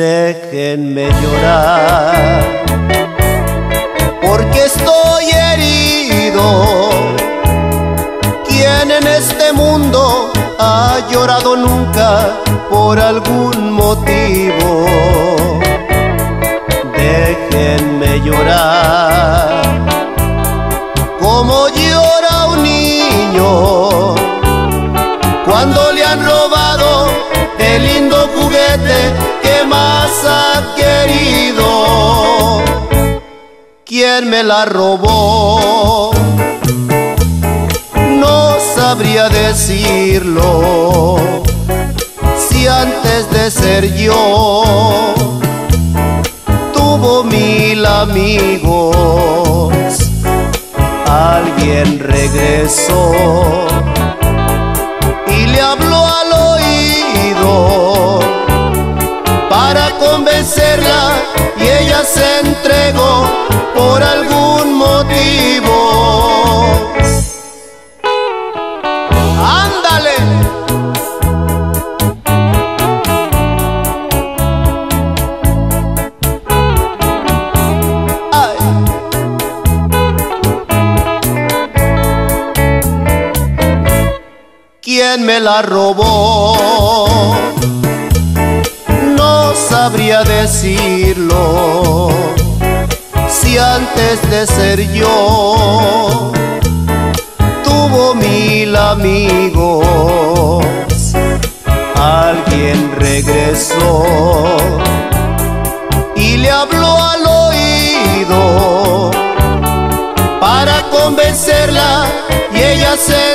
déjenme llorar, porque estoy herido. ¿Quién en este mundo ha llorado nunca por algún motivo? Déjenme llorar, como llora un niño han robado el lindo juguete que más ha querido. ¿Quién me la robó? No sabría decirlo si antes de ser yo tuvo mil amigos. Alguien regresó convencerla y ella se entregó por algún motivo. ¡Ándale! ¿Quién me la robó? Sabría decirlo si antes de ser yo tuvo mil amigos. Alguien regresó y le habló al oído para convencerla y ella se